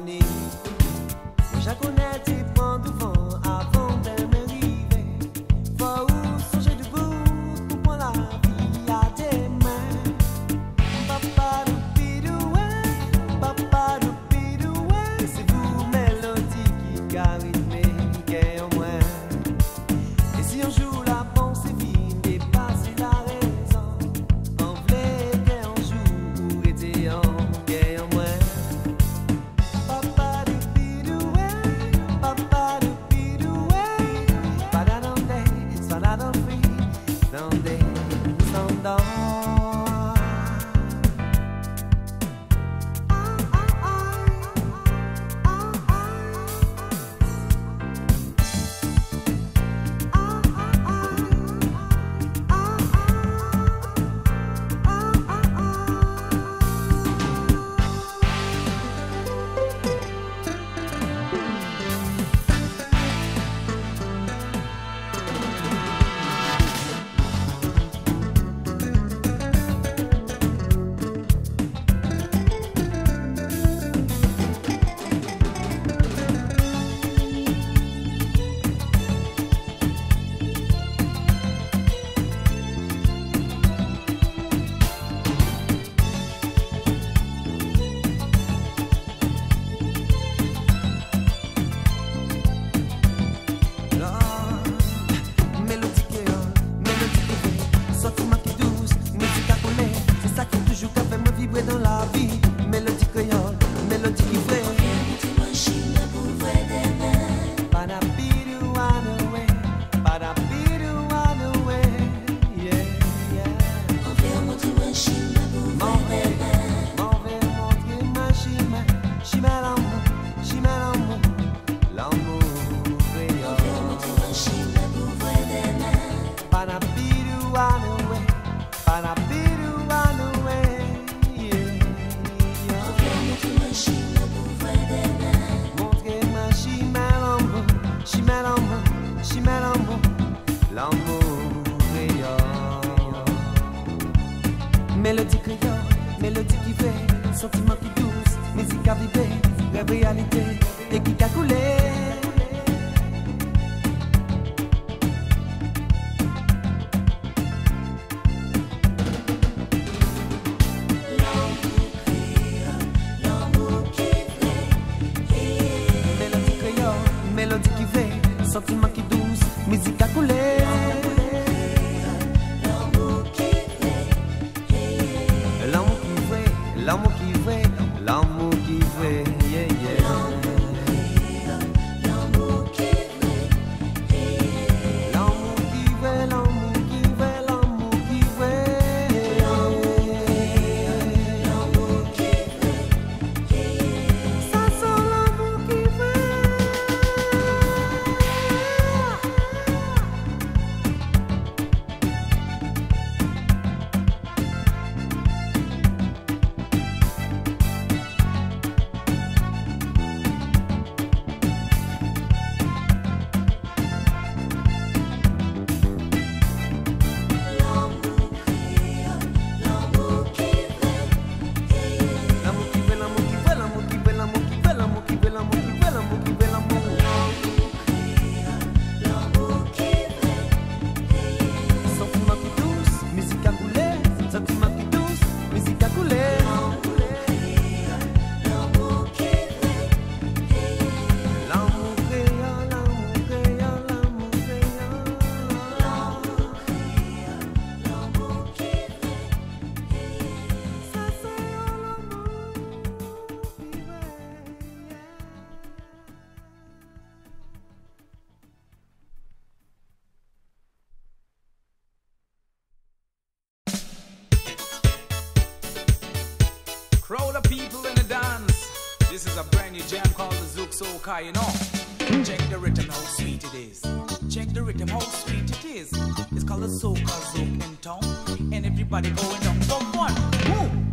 avenir. Já you know. Check the rhythm, how sweet it is. Check the rhythm, how sweet it is. It's called the soca zouk in town. And everybody going down. Go one, move.